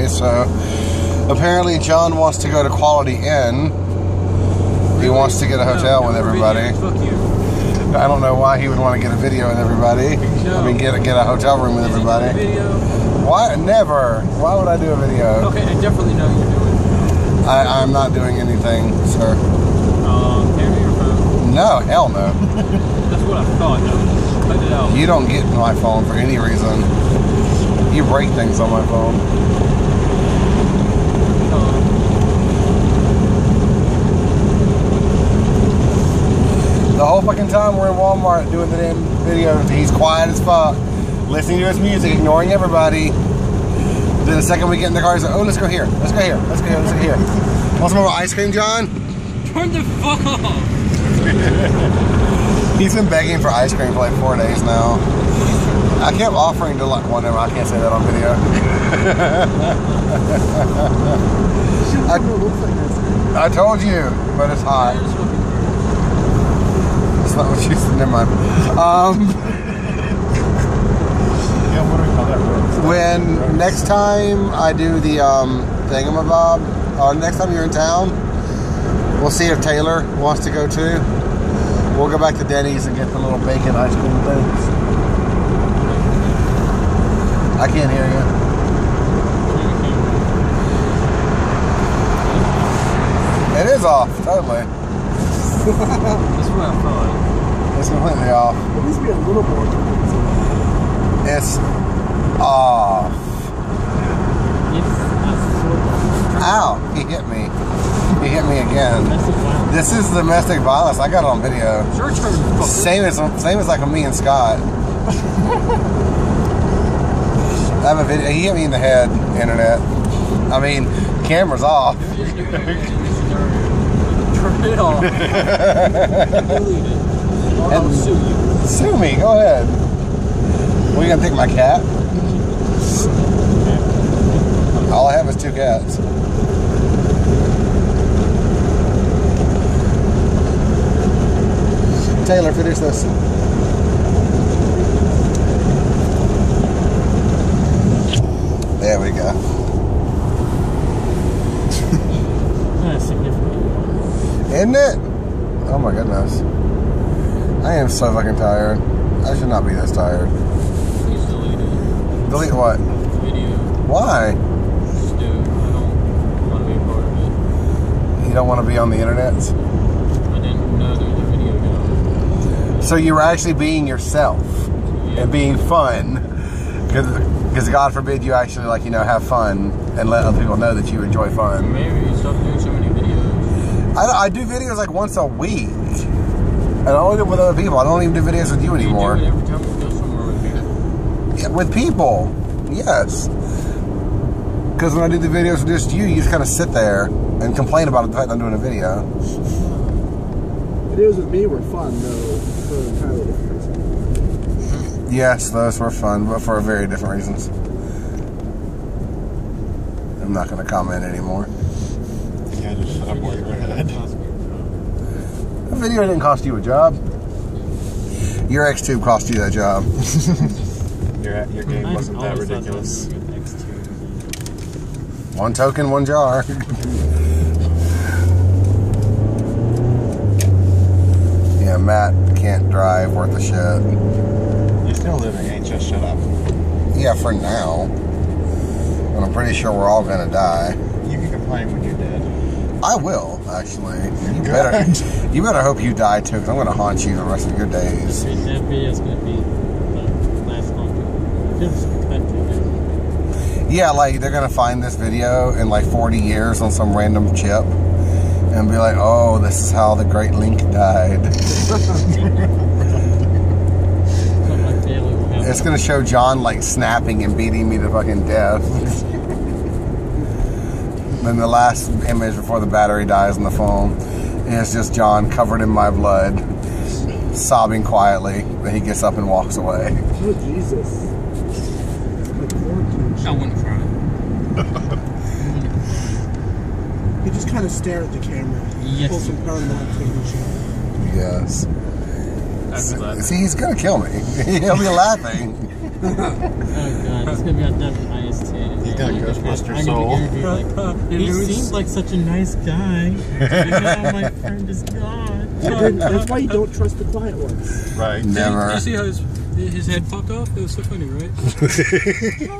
Anyway, so apparently John wants to go to Quality Inn. He wants to get a hotel with everybody. I don't know why he would want to get a video with everybody. I mean, get a, get a hotel room with everybody. Video. Why? Never. Why would I do a video? Okay, I definitely know you're doing. I, I'm not doing anything, sir. Um, camera your phone. No, hell no. That's what I thought. though. Cut it out. You don't get my phone for any reason. You break things on my phone. Um, The whole fucking time we're in Walmart doing the damn video, he's quiet as fuck, listening to his music, ignoring everybody. Then the second we get in the car, he's like, oh, let's go here, let's go here, let's go here, let's go here. Want some more ice cream, John? turn the fuck off. He's been begging for ice cream for like four days now. I kept offering to like, well, never, I can't say that on video. I, I told you, but it's hot. It's not what you said. Never mind. Um, Yeah, what do we call that? road? when next time I do the um, thingamabob, or next time you're in town, we'll see if Taylor wants to go too. We'll go back to Denny's and get the little bacon ice cream things. I can't hear you. It is off, totally. That's what I thought. It's completely off. At least be a little more convincing. It's off. Yes, I Ow, he hit me. He hit me again. That's the violence. This is domestic violence. I got it on video. It's your turn, fucker. Same as same as like me and Scott. I have a video. He hit me in the head. Internet. I mean, camera's off. Turn it off. Delete it. Or I'll sue you. Sue me. Go ahead. What, are you gonna take my cat? All I have is two cats. Taylor, finish this. There we go. That's significant. Isn't it? Oh my goodness. I am so fucking tired. I should not be this tired. Please delete it. Delete what? Video. Why? Just do. I don't want to be a part of it. You don't want to be on the internet? I didn't know there was a video going. So you were actually being yourself Yeah. and being fun. Because God forbid you actually, like, you know, have fun and let other people know that you enjoy fun. Maybe you stop doing so many. I, I do videos like once a week. And I only do it with other people. I don't even do videos with you anymore. You every time we go somewhere with people. Yeah, with people. Yes. Because when I do the videos with just you, you just kind of sit there and complain about the fact I'm doing a video. Videos with me were fun, though, for entirely different reason. Yes, those were fun, but for very different reasons. I'm not going to comment anymore. Yeah, just shut up while you're ahead. The video didn't cost you a job. Your X-Tube cost you that job. Your, your game wasn't that ridiculous. One token, one jar. yeah, Matt can't drive worth a shit. You're still living, ain't you? Shut up. Yeah, for now. But I'm pretty sure we're all gonna die. You can complain when you're dead. I will, actually. You better, you better hope you die too, because I'm gonna haunt you the rest of your days. That video's gonna be the last long. Just cut to. Yeah, like they're gonna find this video in like 40 years on some random chip and be like, oh, this is how the Great Link died. Something like Taylor will have. It's gonna show John like snapping and beating me to fucking death. then the last image before the battery dies on the phone is just John covered in my blood, sobbing quietly. Then he gets up and walks away. Oh, Jesus. I wouldn't cry. You just kind of stare at the camera. Yes. Pull some power mountain Yes. I'd. See, he's gonna kill me. He'll be laughing. Oh god, it's gonna be on Devin IST. He's got I'm Ghostbuster I'm soul. be like, he seems like such a nice guy. now my friend is gone. That's why you don't trust the quiet ones. Right. Never. You see how his, his head popped off? It was so funny, right?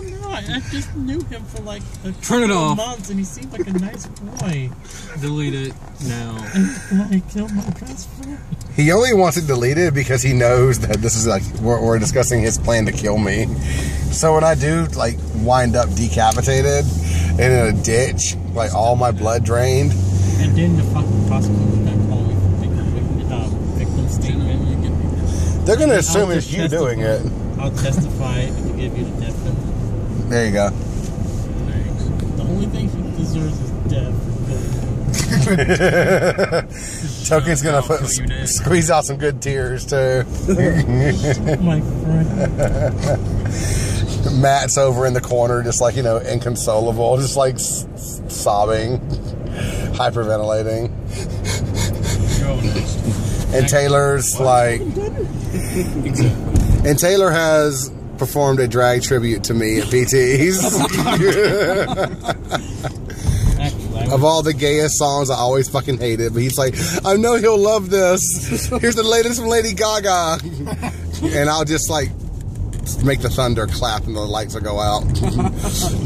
I, I just knew him for like a Turn it off. months and he seemed like a nice boy. Delete it now. And I killed my best friend. He only wants it deleted because he knows that this is like we're, we're discussing his plan to kill me. So when I do like wind up decapitated and in a ditch, like all my blood drained, And then the fucking prosecutor's gonna call me for victim, victim, uh, victim statement. they're gonna I'll assume it's just you doing it. I'll testify and give you the death penalty. There you go. The only thing he deserves is death. Token's gonna put, squeeze out some good tears too. My friend. Matt's over in the corner, just like you know, inconsolable, just like sobbing, hyperventilating. And Taylor's like, and Taylor has performed a drag tribute to me at PT's. Of all the gayest songs, I always fucking hated. But he's like, I know he'll love this. Here's the latest from Lady Gaga, and I'll just like make the thunder clap and the lights will go out.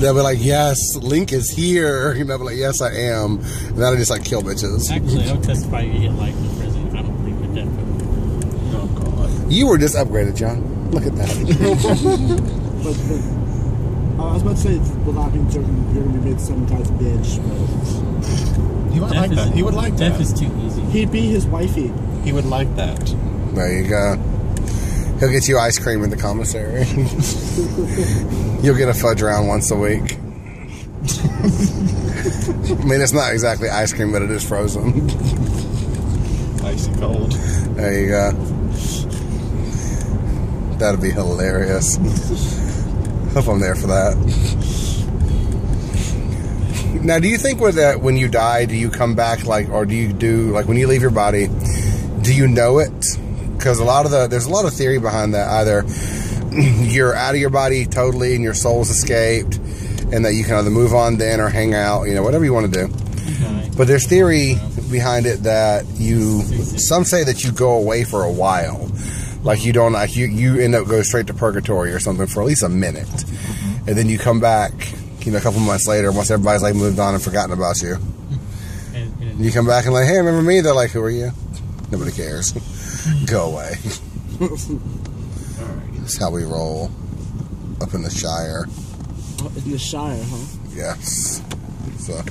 They'll be like, Yes, Link is here. And they'll be like, Yes, I am. And then I just like kill bitches. Actually, I'll testify you get life in prison. I don't believe in death penalty. Oh god. You were just upgraded, John. Look at that. But, but uh, I was about to say, without being joking, you're gonna be made some guy's bitch. He would Death like is, that. He would like Death that. is too easy. He'd be his wifey. He would like that. there you go. He'll get you ice cream in the commissary. You'll get a fudge round once a week. I mean, it's not exactly ice cream, but it is frozen. Icy cold. There you go. That'd be hilarious. Hope I'm there for that. Now, do you think with that when you die, do you come back like, or do you do like when you leave your body? Do you know it? Because a lot of the there's a lot of theory behind that. Either you're out of your body totally and your soul's escaped, and that you can either move on then or hang out, you know, whatever you want to do. But there's theory behind it that you some say that you go away for a while. Like you don't like you you end up going straight to purgatory or something for at least a minute. And then you come back, you know, a couple months later once everybody's like moved on and forgotten about you. And, and You come back and like, hey, remember me? They're like, who are you? Nobody cares. go away. That's how we roll up in the Shire. In the Shire, huh? Yes. So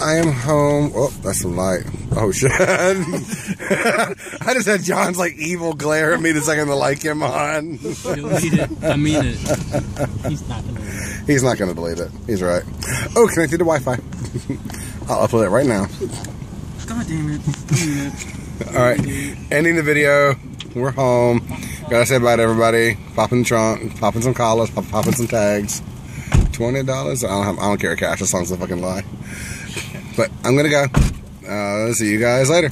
I am home. Oh, that's some light. Oh shit! I just had John's like evil glare at me the second the light came on. Delete it. I mean it. he's not gonna. Live. He's not going to delete it. He's right. Oh, connected to Wi-Fi. I'll upload it right now. God damn it. It. All right, ending the video. We're home. Gotta say bye to everybody. Popping the trunk. Popping some collars. Popping some tags. Twenty dollars. I don't have. I don't carry cash. That song's a fucking lie. But I'm gonna go. Uh, see you guys later.